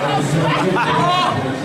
Oh,